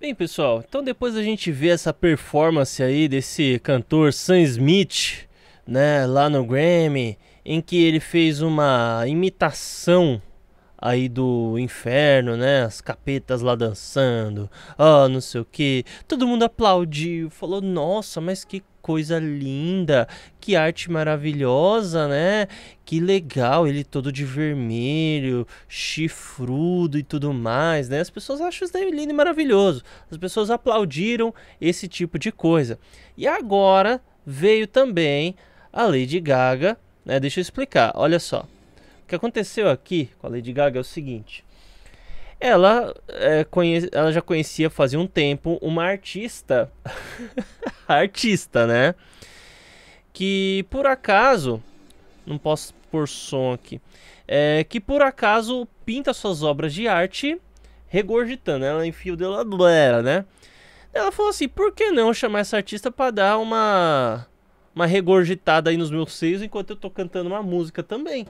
Bem, pessoal, então depois a gente vê essa performance aí desse cantor Sam Smith, né, lá no Grammy, em que ele fez uma imitação aí do inferno, né? As capetas lá dançando, ah, não sei o que. Todo mundo aplaudiu, falou: Nossa, mas que coisa linda, que arte maravilhosa, né? Que legal, ele todo de vermelho, chifrudo e tudo mais, né? As pessoas acham isso daí lindo e maravilhoso. As pessoas aplaudiram esse tipo de coisa. E agora veio também a Lady Gaga, né? Deixa eu explicar, olha só. O que aconteceu aqui com a Lady Gaga é o seguinte. Ela, é, conhe... ela já conhecia fazia um tempo uma artista, artista, né? Que por acaso, não posso pôr som aqui, é, que por acaso pinta suas obras de arte regurgitando, ela em fio de ladeira, né? Ela falou assim, por que não chamar essa artista para dar uma uma regurgitada aí nos meus seios enquanto eu tô cantando uma música também.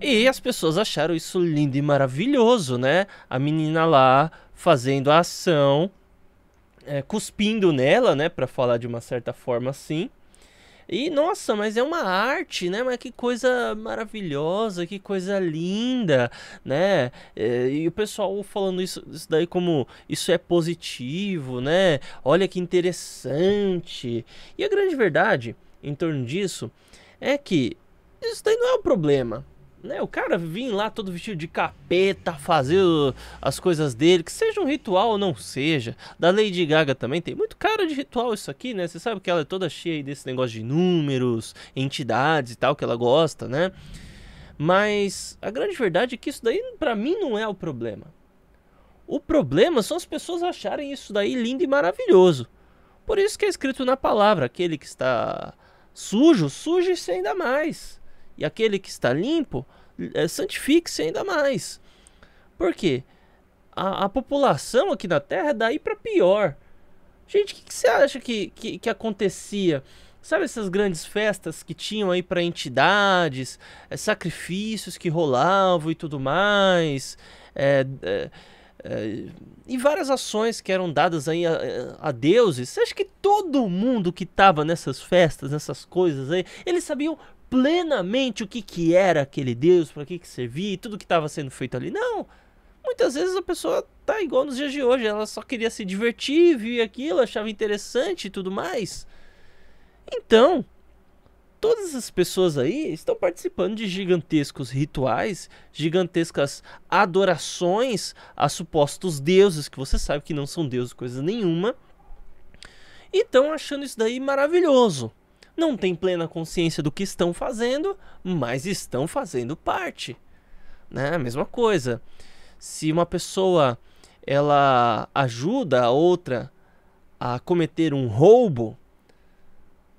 E as pessoas acharam isso lindo e maravilhoso, né? A menina lá fazendo a ação, é, cuspindo nela, né? Pra falar de uma certa forma assim. E nossa, mas é uma arte, né? Mas que coisa maravilhosa, que coisa linda, né? É, e o pessoal falando isso, isso daí como isso é positivo, né? Olha que interessante. E a grande verdade em torno disso é que isso daí não é o problema. Né? O cara vir lá todo vestido de capeta, fazer as coisas dele, que seja um ritual ou não seja. Da Lady Gaga também tem muito cara de ritual isso aqui, né? Você sabe que ela é toda cheia desse negócio de números, entidades e tal, que ela gosta, né? Mas a grande verdade é que isso daí para mim não é o problema. O problema são as pessoas acharem isso daí lindo e maravilhoso. Por isso que é escrito na palavra, aquele que está sujo, suje-se ainda mais. E aquele que está limpo, é, santifique-se ainda mais. Por quê? A, a, população aqui na Terra é daí para pior. Gente, o que, que, você acha que, que, que, acontecia? Sabe essas grandes festas que tinham aí para entidades, é, sacrifícios que rolavam e tudo mais? É, é é, e várias ações que eram dadas aí a, a, deuses. Você acha que todo mundo que estava nessas festas, nessas coisas aí, eles sabiam plenamente o que, que era aquele deus, para que, que servia e tudo que estava sendo feito ali? Não. Muitas vezes a pessoa tá igual nos dias de hoje, ela só queria se divertir, via aquilo, achava interessante e tudo mais. Então, todas as pessoas aí estão participando de gigantescos rituais, gigantescas adorações a supostos deuses, que você sabe que não são deuses coisa nenhuma, e estão achando isso daí maravilhoso. Não tem plena consciência do que estão fazendo, mas estão fazendo parte. Né? A mesma coisa. Se uma pessoa ela ajuda a outra a cometer um roubo,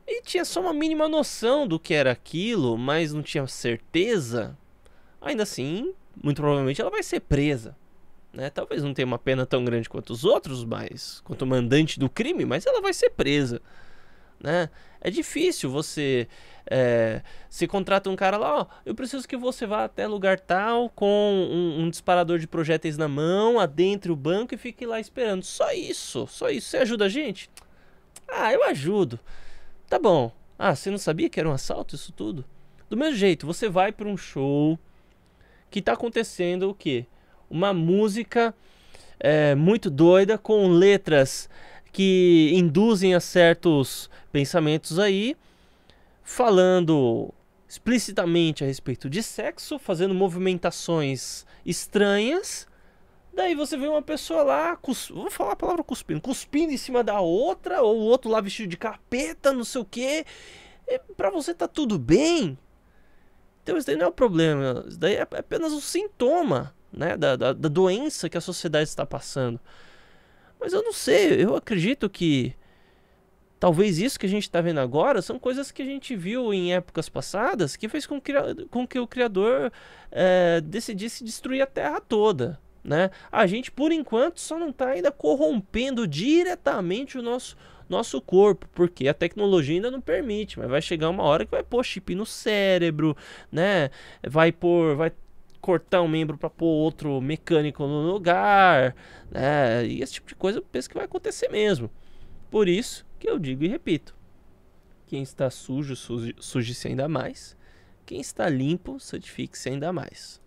e tinha só uma mínima noção do que era aquilo, mas não tinha certeza, ainda assim, muito provavelmente ela vai ser presa. Né? Talvez não tenha uma pena tão grande quanto os outros, mas quanto o mandante do crime, mas ela vai ser presa. Né? É difícil você é, se contrata um cara lá, ó, eu preciso que você vá até lugar tal com um, um, disparador de projéteis na mão, adentre o banco e fique lá esperando. Só isso, só isso. Você ajuda a gente? Ah, eu ajudo. Tá bom. Ah, você não sabia que era um assalto isso tudo? Do mesmo jeito, você vai para um show que tá acontecendo o quê? Uma música é, muito doida com letras que induzem a certos pensamentos aí, falando explicitamente a respeito de sexo, fazendo movimentações estranhas Daí você vê uma pessoa lá, cus... vou falar a palavra cuspindo, cuspindo em cima da outra, ou o outro lá vestido de capeta, não sei o que. Pra você tá tudo bem. Então isso daí não é o problema, isso daí é apenas um sintoma, né, da, da, da doença que a sociedade está passando. Mas eu não sei, eu acredito que talvez isso que a gente está vendo agora são coisas que a gente viu em épocas passadas que fez com que, com que o Criador é, decidisse destruir a Terra toda né? A gente, por enquanto, só não está ainda corrompendo diretamente o nosso, nosso corpo, porque a tecnologia ainda não permite, mas vai chegar uma hora que vai pôr chip no cérebro, né? Vai pôr, vai cortar um membro para pôr outro mecânico no lugar, né? E esse tipo de coisa eu penso que vai acontecer mesmo. Por isso que eu digo e repito: quem está sujo, suje-se ainda mais. Quem está limpo, santifique-se ainda mais.